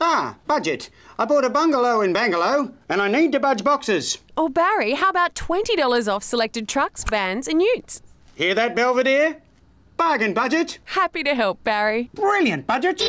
Ah, budget. I bought a bungalow in Bangalore, and I need to budge boxes. Or Barry, how about $20 off selected trucks, vans, and utes? Hear that, Belvedere? Bargain budget. Happy to help, Barry. Brilliant budget.